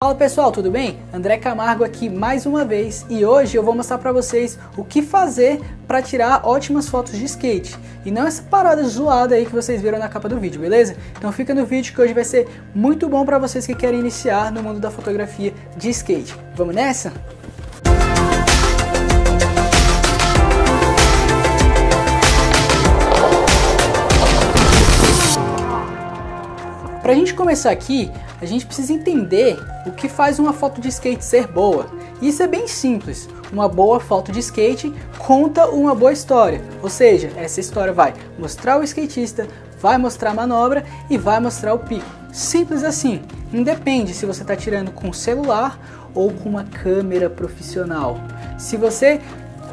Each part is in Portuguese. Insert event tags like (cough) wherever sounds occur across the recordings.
Fala pessoal, tudo bem? André Camargo aqui mais uma vez e hoje eu vou mostrar para vocês o que fazer para tirar ótimas fotos de skate e não essa parada zoada aí que vocês viram na capa do vídeo, beleza? Então fica no vídeo que hoje vai ser muito bom para vocês que querem iniciar no mundo da fotografia de skate. Vamos nessa? Para a gente começar aqui, a gente precisa entender o que faz uma foto de skate ser boa. Isso é bem simples. Uma boa foto de skate conta uma boa história. Ou seja, essa história vai mostrar o skatista, vai mostrar a manobra e vai mostrar o pico. Simples assim. Independe se você está tirando com celular ou com uma câmera profissional. Se você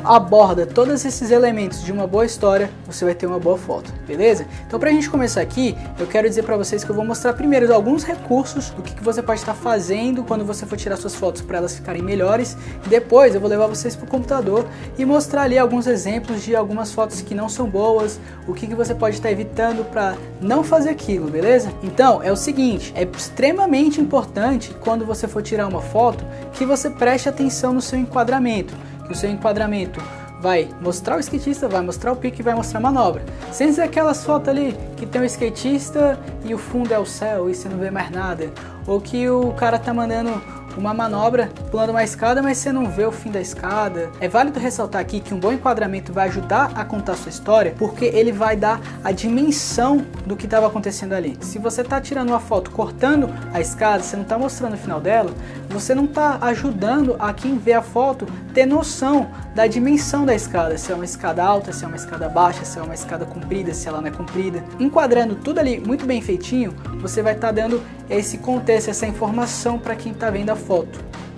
aborda todos esses elementos de uma boa história, você vai ter uma boa foto, beleza? Então para a gente começar aqui, eu quero dizer para vocês que eu vou mostrar primeiro alguns recursos do que, que você pode estar fazendo quando você for tirar suas fotos para elas ficarem melhores. E depois eu vou levar vocês para o computador e mostrar ali alguns exemplos de algumas fotos que não são boas, o que, que você pode estar evitando para não fazer aquilo, beleza? Então é o seguinte, é extremamente importante quando você for tirar uma foto que você preste atenção no seu enquadramento que o seu enquadramento vai mostrar o skatista, vai mostrar o pique vai mostrar a manobra. Sem ser aquelas fotos ali que tem o skatista e o fundo é o céu e você não vê mais nada. Ou que o cara tá mandando uma manobra pulando uma escada, mas você não vê o fim da escada. É válido ressaltar aqui que um bom enquadramento vai ajudar a contar sua história, porque ele vai dar a dimensão do que estava acontecendo ali. Se você está tirando uma foto cortando a escada, você não está mostrando o final dela, você não está ajudando a quem vê a foto ter noção da dimensão da escada, se é uma escada alta, se é uma escada baixa, se é uma escada comprida, se ela não é comprida. Enquadrando tudo ali muito bem feitinho, você vai estar tá dando esse contexto, essa informação para quem está vendo a foto.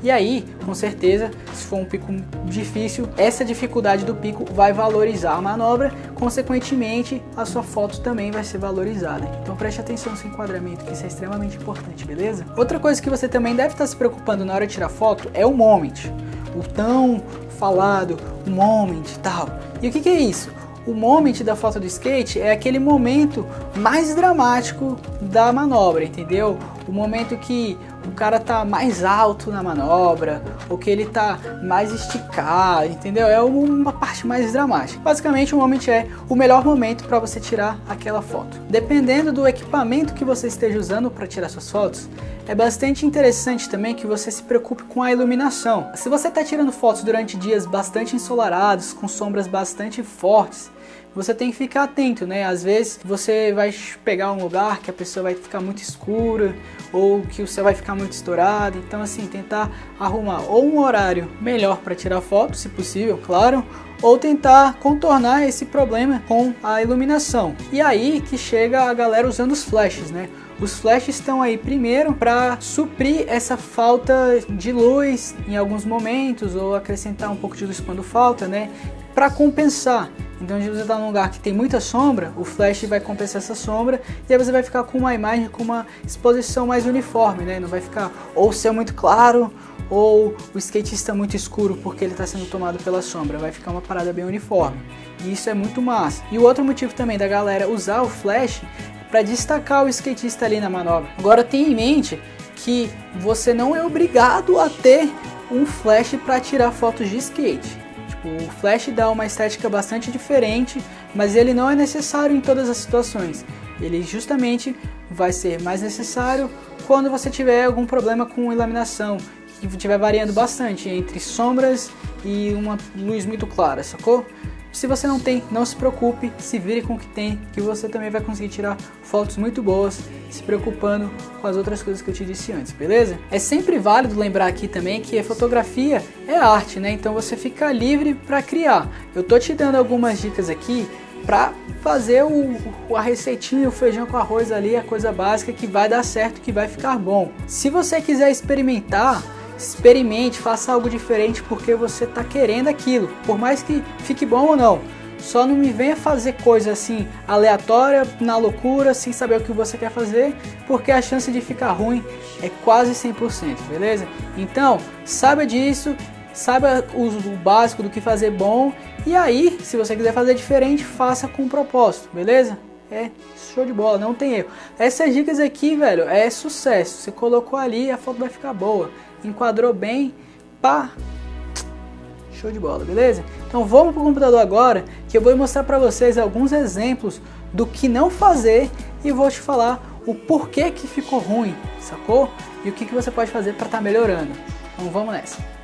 E aí, com certeza, se for um pico difícil, essa dificuldade do pico vai valorizar a manobra, consequentemente, a sua foto também vai ser valorizada. Então preste atenção seu enquadramento, que isso é extremamente importante, beleza? Outra coisa que você também deve estar se preocupando na hora de tirar foto é o moment. O tão falado, o moment e tal. E o que, que é isso? o moment da foto do skate é aquele momento mais dramático da manobra, entendeu? O momento que o cara tá mais alto na manobra, ou que ele tá mais esticado, entendeu? É uma parte mais dramática. Basicamente, o moment é o melhor momento para você tirar aquela foto. Dependendo do equipamento que você esteja usando para tirar suas fotos, é bastante interessante também que você se preocupe com a iluminação. Se você está tirando fotos durante dias bastante ensolarados, com sombras bastante fortes, você tem que ficar atento, né? Às vezes você vai pegar um lugar que a pessoa vai ficar muito escura ou que o céu vai ficar muito estourado. Então, assim, tentar arrumar ou um horário melhor para tirar foto, se possível, claro, ou tentar contornar esse problema com a iluminação. E aí que chega a galera usando os flashes, né? Os flashes estão aí primeiro para suprir essa falta de luz em alguns momentos ou acrescentar um pouco de luz quando falta, né? Para compensar. Então, se você está num lugar que tem muita sombra, o flash vai compensar essa sombra e aí você vai ficar com uma imagem com uma exposição mais uniforme, né? Não vai ficar ou céu muito claro ou o skatista muito escuro porque ele está sendo tomado pela sombra. Vai ficar uma parada bem uniforme. E isso é muito massa. E o outro motivo também da galera usar o flash para destacar o skatista ali na manobra. Agora tenha em mente que você não é obrigado a ter um flash para tirar fotos de skate. O Flash dá uma estética bastante diferente, mas ele não é necessário em todas as situações. Ele justamente vai ser mais necessário quando você tiver algum problema com iluminação, que estiver variando bastante entre sombras e uma luz muito clara, sacou? Se você não tem, não se preocupe, se vire com o que tem, que você também vai conseguir tirar fotos muito boas, se preocupando com as outras coisas que eu te disse antes, beleza? É sempre válido lembrar aqui também que a fotografia é arte, né? Então você fica livre para criar. Eu tô te dando algumas dicas aqui para fazer o, a receitinha, o feijão com arroz ali, a coisa básica que vai dar certo, que vai ficar bom. Se você quiser experimentar, experimente, faça algo diferente porque você está querendo aquilo, por mais que fique bom ou não. Só não me venha fazer coisa assim aleatória, na loucura, sem saber o que você quer fazer, porque a chance de ficar ruim é quase 100%, beleza? Então, saiba disso, saiba o, básico do que fazer bom, e aí, se você quiser fazer diferente, faça com propósito, beleza? É show de bola, não tem erro. Essas dicas aqui, velho, é sucesso. Você colocou ali, a foto vai ficar boa. Enquadrou bem, pá, show de bola, beleza? Então vamos pro computador agora, que eu vou mostrar para vocês alguns exemplos do que não fazer e vou te falar o porquê que ficou ruim, sacou? E o que, que você pode fazer para estar tá melhorando. Então vamos nessa.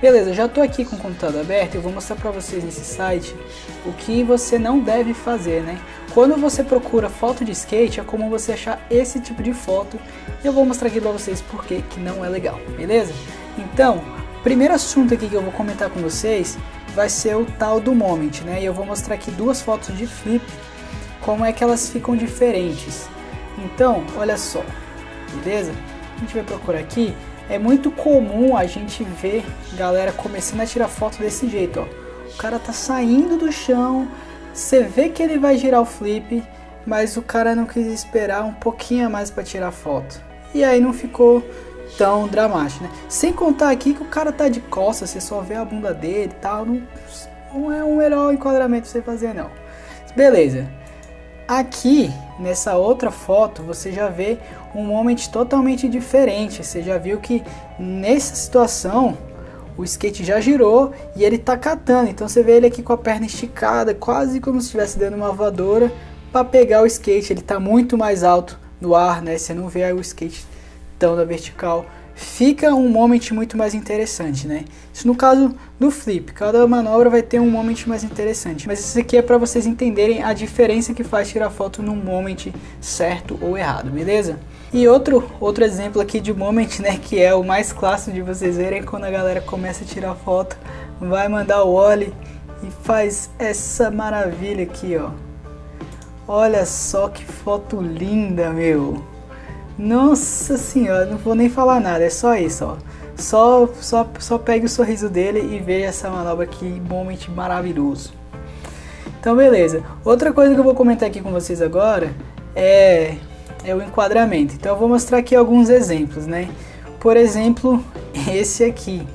Beleza, já estou aqui com o computador aberto e eu vou mostrar para vocês nesse site o que você não deve fazer, né? Quando você procura foto de skate, é comum você achar esse tipo de foto e eu vou mostrar aqui para vocês por que não é legal, beleza? Então, primeiro assunto aqui que eu vou comentar com vocês vai ser o tal do moment, né? E eu vou mostrar aqui duas fotos de flip, como é que elas ficam diferentes. Então, olha só, beleza? A gente vai procurar aqui é muito comum a gente ver galera começando a tirar foto desse jeito, ó. O cara tá saindo do chão, você vê que ele vai girar o flip, mas o cara não quis esperar um pouquinho a mais para tirar foto. E aí não ficou tão dramático, né? Sem contar aqui que o cara tá de costas, você só vê a bunda dele e tal, não, não é um melhor enquadramento pra você fazer não. Beleza. Aqui, nessa outra foto, você já vê um momento totalmente diferente. Você já viu que nessa situação o skate já girou e ele tá catando. Então você vê ele aqui com a perna esticada, quase como se estivesse dando uma voadora para pegar o skate. Ele tá muito mais alto no ar, né? Você não vê o skate tão na vertical fica um moment muito mais interessante, né? Isso no caso do flip, cada manobra vai ter um moment mais interessante, mas isso aqui é para vocês entenderem a diferença que faz tirar foto num moment certo ou errado, beleza? E outro, outro exemplo aqui de moment, né, que é o mais clássico de vocês verem quando a galera começa a tirar foto, vai mandar o ollie e faz essa maravilha aqui, ó. Olha só que foto linda, meu. Nossa senhora, não vou nem falar nada, é só isso, ó. Só, só, só pegue o sorriso dele e veja essa manobra aqui, moment maravilhoso. Então, beleza. Outra coisa que eu vou comentar aqui com vocês agora é, é o enquadramento. Então, eu vou mostrar aqui alguns exemplos, né? Por exemplo, (laughs) esse aqui.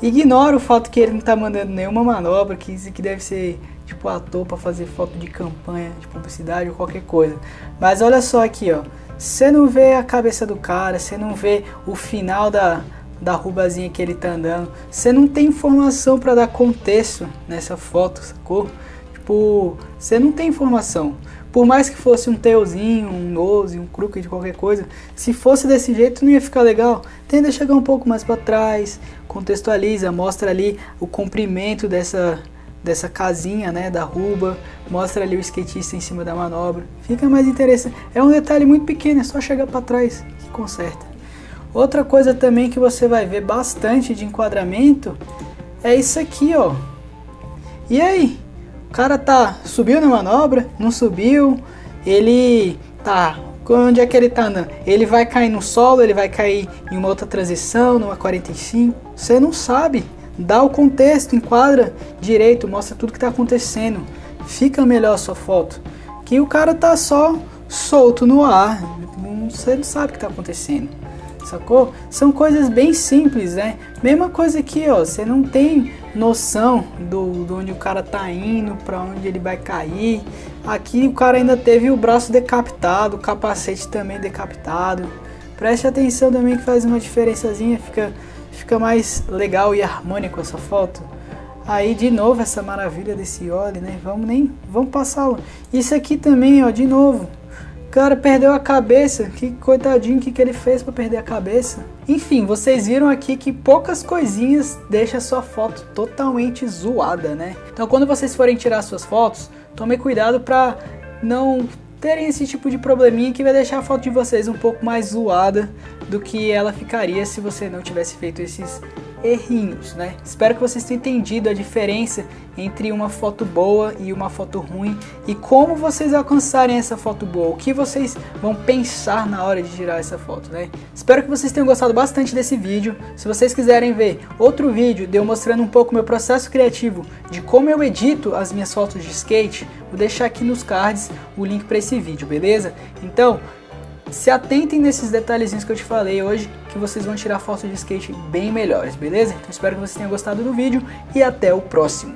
Ignora o fato que ele não está mandando nenhuma manobra, que isso aqui deve ser tipo ator para fazer foto de campanha, de publicidade ou qualquer coisa. Mas olha só aqui, ó. Você não vê a cabeça do cara, você não vê o final da, da rubazinha que ele tá andando. Você não tem informação para dar contexto nessa foto, sacou? Tipo, você não tem informação. Por mais que fosse um tailzinho, um nose, um crooked, qualquer coisa, se fosse desse jeito não ia ficar legal. Tenta chegar um pouco mais para trás, contextualiza, mostra ali o comprimento dessa dessa casinha, né, da ruba, mostra ali o skatista em cima da manobra. Fica mais interessante. É um detalhe muito pequeno, é só chegar para trás que conserta. Outra coisa também que você vai ver bastante de enquadramento é isso aqui, ó. E aí? O cara tá subiu na manobra, não subiu, ele tá onde é que ele tá andando? Ele vai cair no solo, ele vai cair em uma outra transição, numa 45. Você não sabe dá o contexto, enquadra direito, mostra tudo que está acontecendo. Fica melhor a sua foto. Que o cara tá só solto no ar, você não sabe o que está acontecendo. Sacou? São coisas bem simples, né? Mesma coisa aqui, ó. Você não tem noção do, do onde o cara tá indo, para onde ele vai cair. Aqui o cara ainda teve o braço decapitado, o capacete também decapitado. Preste atenção também que faz uma diferençazinha, fica fica mais legal e harmônico essa foto. Aí de novo essa maravilha desse óleo, né? Vamos nem, vamos passá-lo. Isso aqui também, ó, de novo. O cara perdeu a cabeça. Que coitadinho que que ele fez para perder a cabeça. Enfim, vocês viram aqui que poucas coisinhas deixam a sua foto totalmente zoada, né? Então quando vocês forem tirar suas fotos, tome cuidado para não terem esse tipo de probleminha que vai deixar a foto de vocês um pouco mais zoada do que ela ficaria se você não tivesse feito esses errinhos, né? Espero que vocês tenham entendido a diferença entre uma foto boa e uma foto ruim e como vocês alcançarem essa foto boa, o que vocês vão pensar na hora de tirar essa foto, né? Espero que vocês tenham gostado bastante desse vídeo. Se vocês quiserem ver outro vídeo de eu mostrando um pouco meu processo criativo de como eu edito as minhas fotos de skate, vou deixar aqui nos cards o link para esse vídeo, beleza? Então, se atentem nesses detalhezinhos que eu te falei hoje, que vocês vão tirar fotos de skate bem melhores, beleza? Então espero que vocês tenham gostado do vídeo e até o próximo.